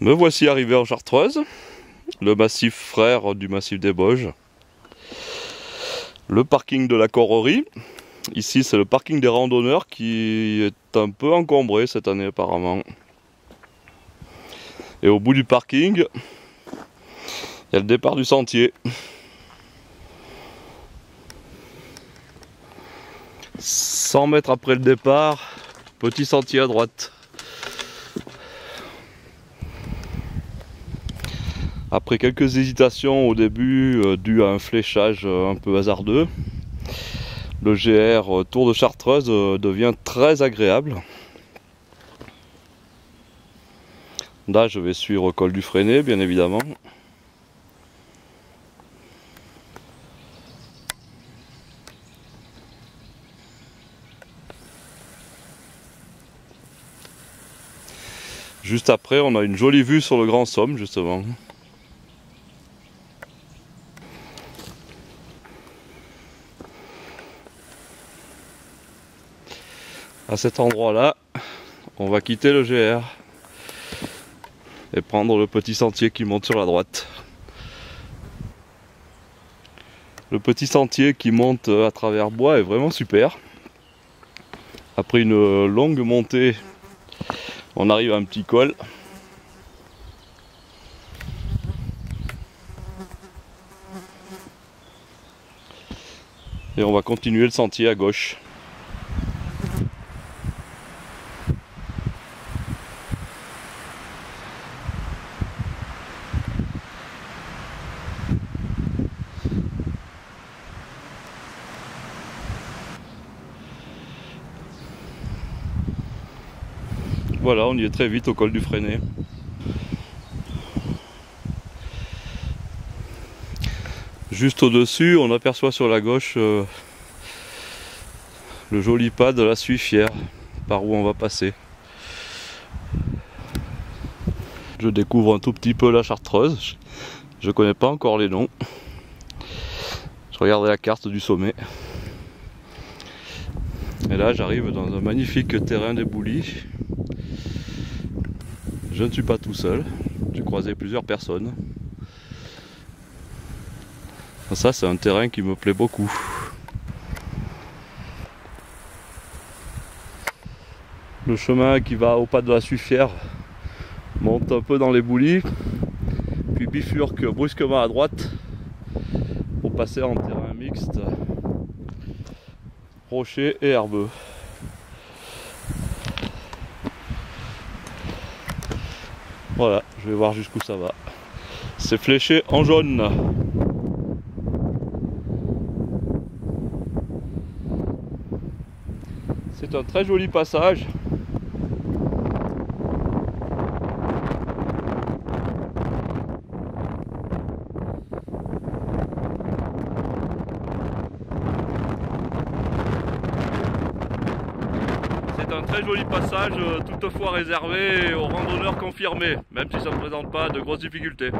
Me voici arrivé en Chartreuse, le massif frère du massif des Bauges. Le parking de la Correrie. Ici, c'est le parking des randonneurs qui est un peu encombré cette année apparemment. Et au bout du parking, il y a le départ du sentier. 100 mètres après le départ, petit sentier à droite. Après quelques hésitations au début, euh, dû à un fléchage euh, un peu hasardeux, le GR euh, Tour de Chartreuse devient très agréable. Là, je vais suivre col du Freinet, bien évidemment. Juste après, on a une jolie vue sur le Grand Somme, justement. À cet endroit-là, on va quitter le GR et prendre le petit sentier qui monte sur la droite. Le petit sentier qui monte à travers bois est vraiment super. Après une longue montée, on arrive à un petit col. Et on va continuer le sentier à gauche. Voilà, on est très vite au col du Freinet. Juste au-dessus, on aperçoit sur la gauche euh, le joli pas de la Suiffière, par où on va passer. Je découvre un tout petit peu la Chartreuse. Je ne connais pas encore les noms. Je regarde la carte du sommet. Et là, j'arrive dans un magnifique terrain d'éboulis. Je ne suis pas tout seul, j'ai croisé plusieurs personnes. Ça, c'est un terrain qui me plaît beaucoup. Le chemin qui va au pas de la Suffière monte un peu dans les boulis, puis bifurque brusquement à droite pour passer en terrain mixte, rocher et herbeux. Voilà, je vais voir jusqu'où ça va. C'est fléché en jaune. C'est un très joli passage. un très joli passage, euh, toutefois réservé aux randonneurs confirmés, même si ça ne présente pas de grosses difficultés.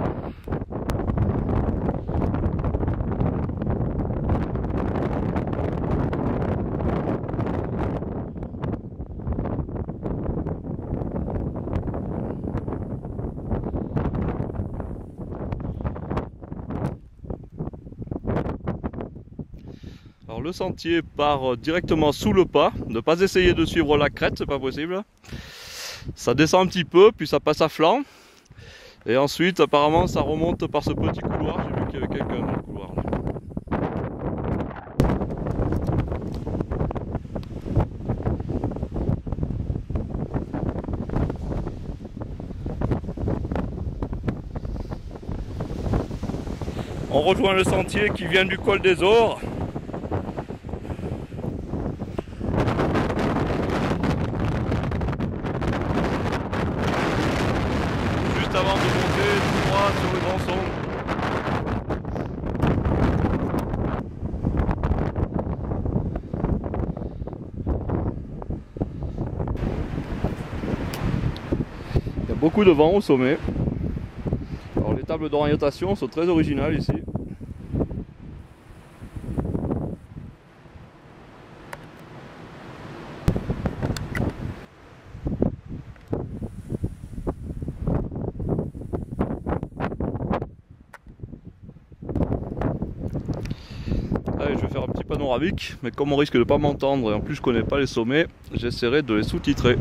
Le sentier part directement sous le pas. Ne pas essayer de suivre la crête, c'est pas possible. Ça descend un petit peu, puis ça passe à flanc. Et ensuite, apparemment, ça remonte par ce petit couloir. J'ai vu qu'il y avait quelqu'un dans le couloir. On rejoint le sentier qui vient du col des Ors. avant de monter Il y a beaucoup de vent au sommet. Les tables d'orientation sont très originales ici. je vais faire un petit panoramique, mais comme on risque de ne pas m'entendre et en plus je ne connais pas les sommets, j'essaierai de les sous-titrer.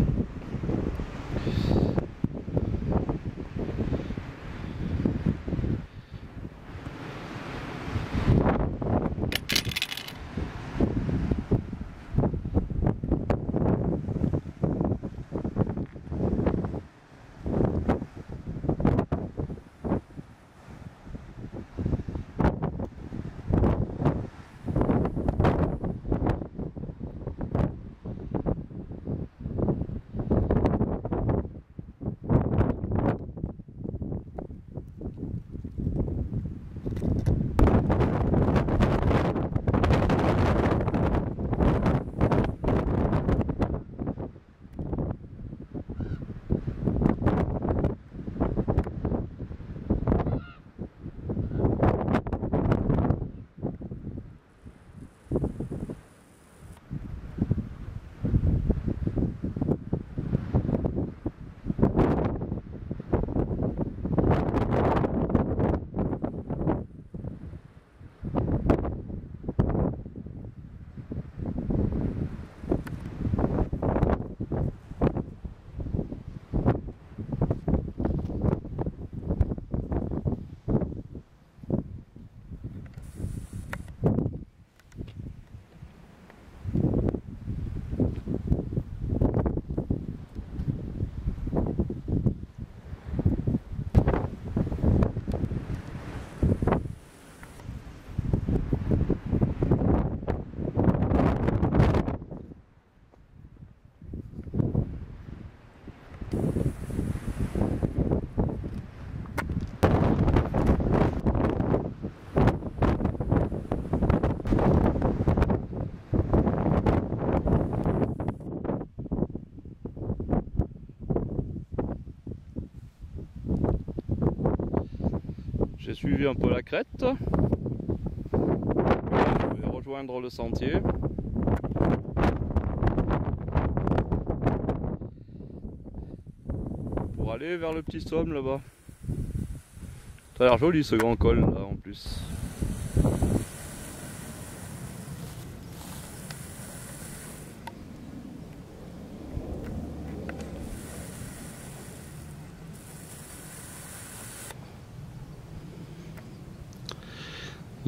Suivi un peu la crête. Je vais rejoindre le sentier. Pour aller vers le petit somme là-bas. Ça a l'air joli ce grand col là en plus.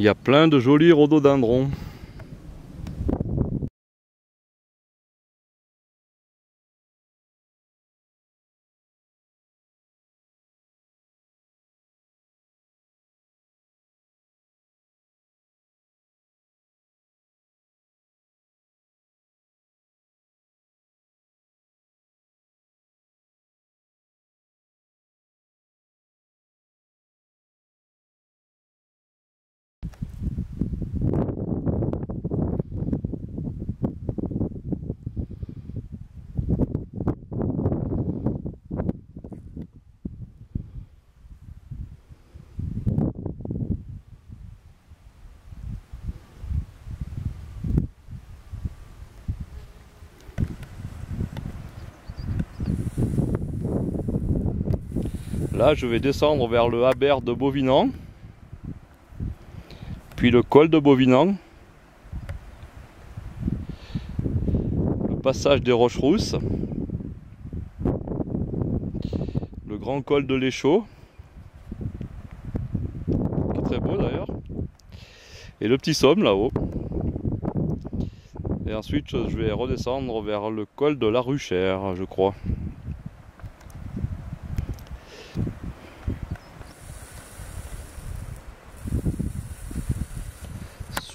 Il y a plein de jolis rhododendrons. Je vais descendre vers le haber de Bovinan, puis le col de Bovinan, le passage des Roches Rousses, le grand col de l'Échaud, qui est très beau d'ailleurs, et le petit somme là-haut. Et ensuite, je vais redescendre vers le col de la Ruchère, je crois.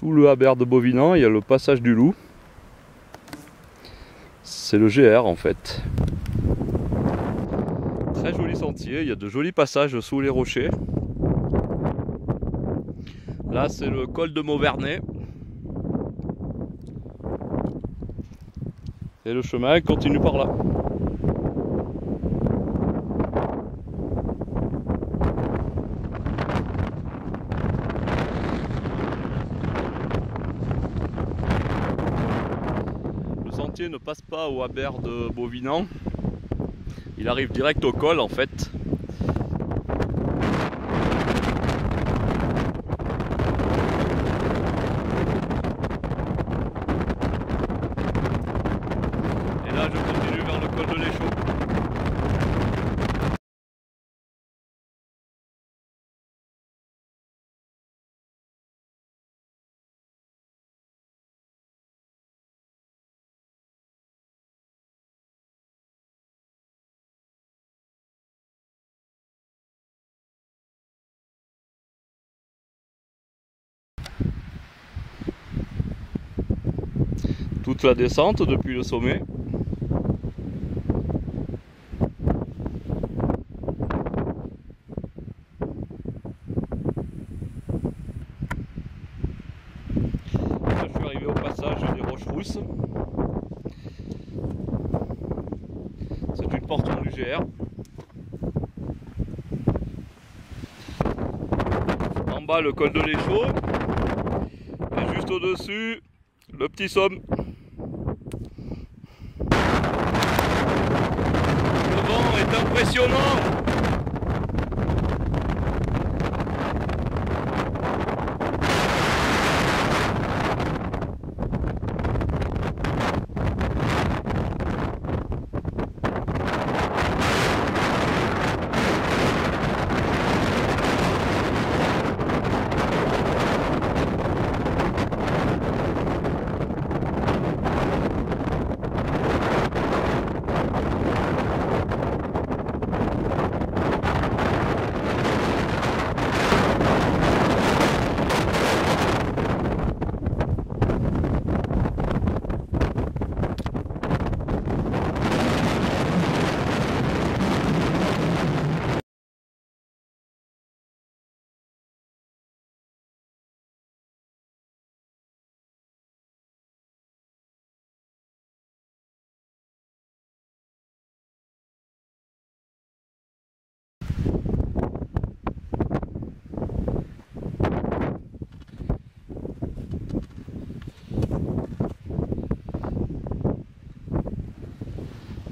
Sous le haber de Bovinan, il y a le passage du loup. C'est le GR en fait. Très joli sentier, il y a de jolis passages sous les rochers. Là, c'est le col de Mauvernay. Et le chemin continue par là. Le sentier ne passe pas au haber de Bovinan. Il arrive direct au col en fait. là je continue vers le col de l'Échaud. Toute la descente depuis le sommet. Je suis arrivé au passage des Roches Rousses. C'est une porte du GR. En bas, le col de l'Échaud. Et juste au-dessus, le petit somme. Impressionnant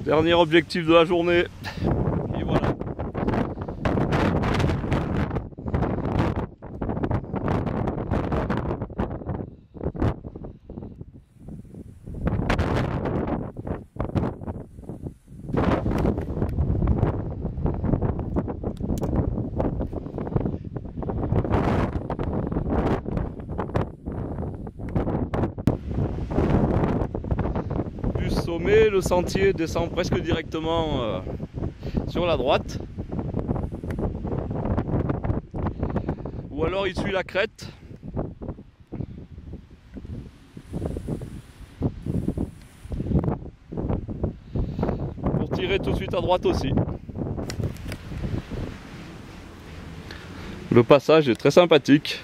Dernier objectif de la journée. Et voilà. Le sentier descend presque directement euh, sur la droite. Ou alors il suit la crête. Pour tirer tout de suite à droite aussi. Le passage est très sympathique.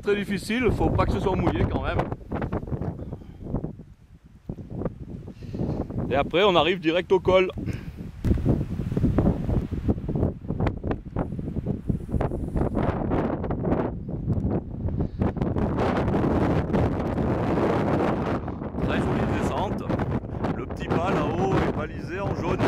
très difficile, faut pas que ce soit mouillé quand même. Et après on arrive direct au col. Très jolie descente. Le petit pas là-haut est balisé en jaune.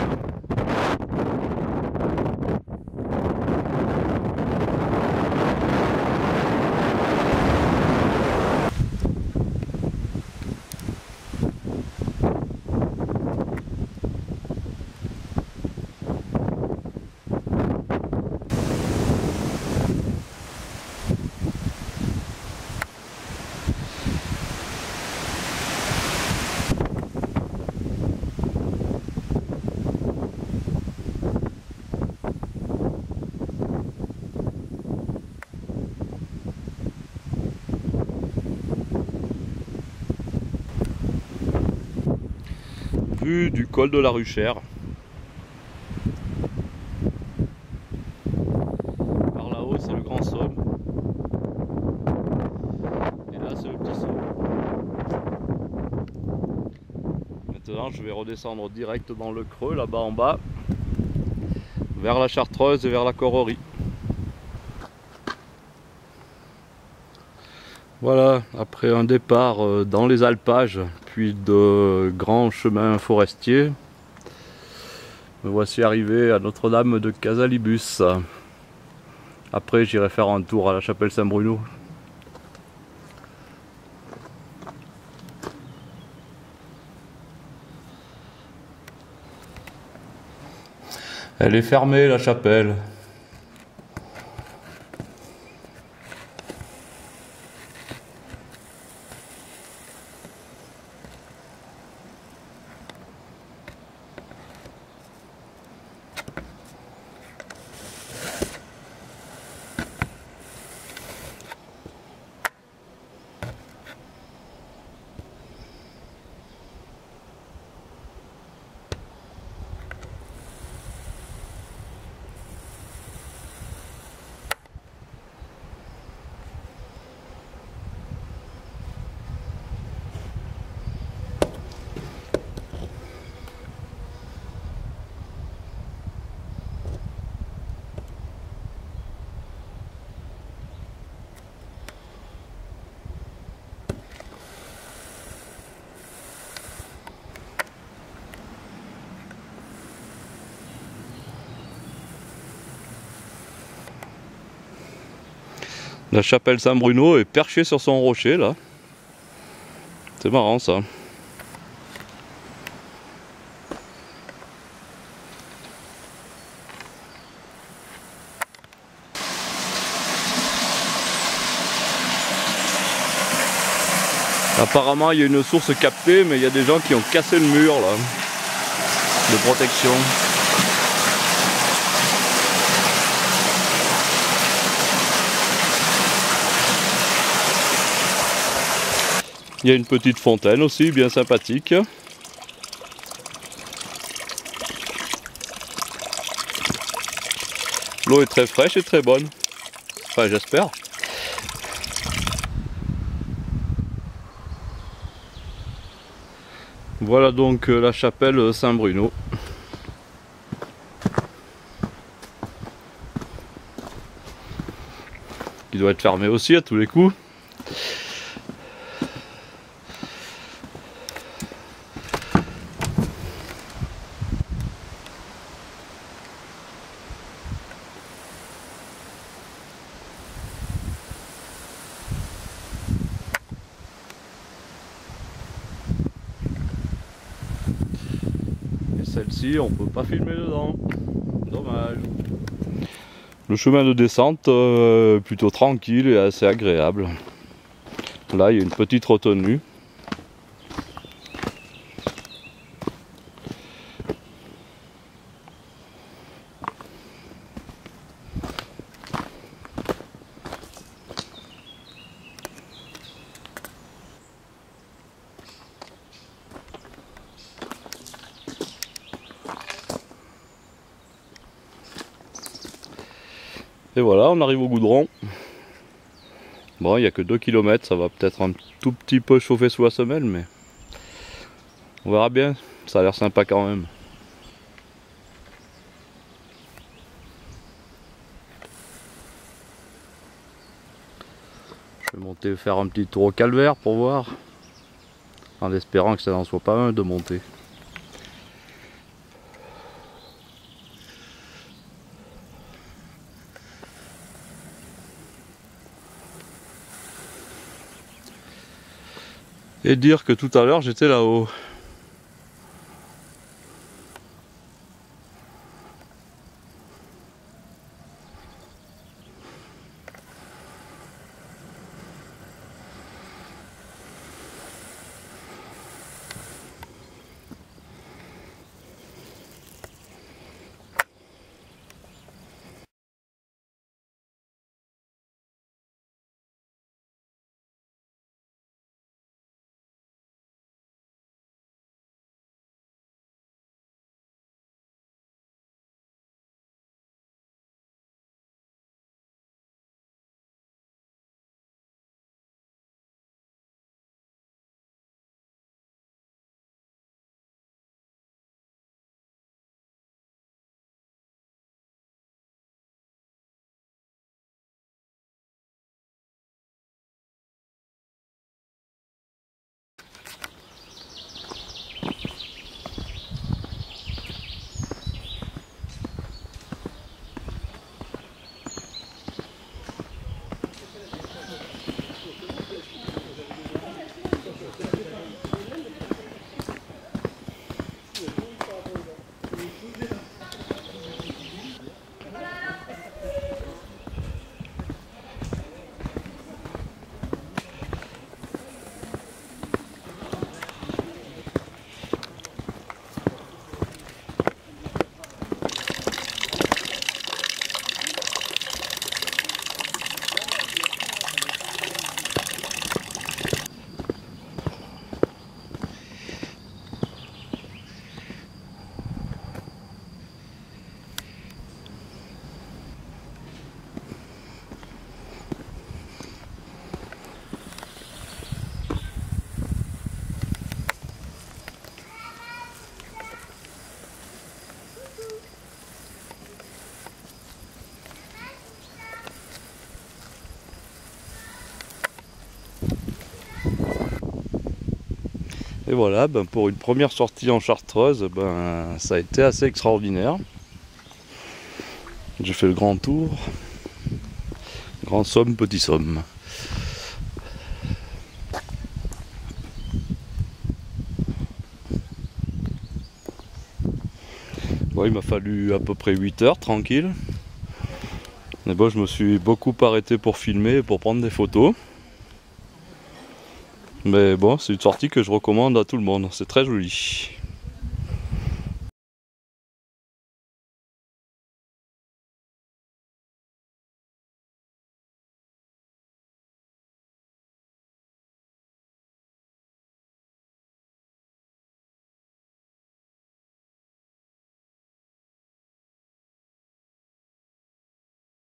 Du col de la Ruchère. Par là-haut, c'est le Grand Somme. Et là, c'est le Petit Somme. Maintenant, je vais redescendre direct dans le creux, là-bas en bas, vers la Chartreuse et vers la Cororie. Voilà, après un départ euh, dans les alpages, puis de grands chemins forestiers, me voici arrivé à Notre-Dame de Casalibus. Après j'irai faire un tour à la chapelle Saint-Bruno. Elle est fermée la chapelle. La chapelle Saint-Bruno est perchée sur son rocher là. C'est marrant ça. Apparemment il y a une source captée mais il y a des gens qui ont cassé le mur là de protection. Il y a une petite fontaine aussi, bien sympathique. L'eau est très fraîche et très bonne. Enfin, j'espère. Voilà donc euh, la chapelle Saint-Bruno. Qui doit être fermée aussi à tous les coups. Celle-ci on peut pas filmer dedans. Dommage. Le chemin de descente euh, plutôt tranquille et assez agréable. Là il y a une petite retenue. Et voilà, on arrive au goudron. Bon, il n'y a que 2 km, ça va peut-être un tout petit peu chauffer sous la semelle, mais on verra bien. Ça a l'air sympa quand même. Je vais monter faire un petit tour au calvaire pour voir. En espérant que ça n'en soit pas un de monter. Et dire que tout à l'heure j'étais là-haut. Et voilà, ben, pour une première sortie en chartreuse, ben, ça a été assez extraordinaire. J'ai fait le grand tour. Grand somme, petit somme. Bon, il m'a fallu à peu près 8 heures tranquille. Mais bon, je me suis beaucoup arrêté pour filmer et pour prendre des photos. Mais bon, c'est une sortie que je recommande à tout le monde. C'est très joli.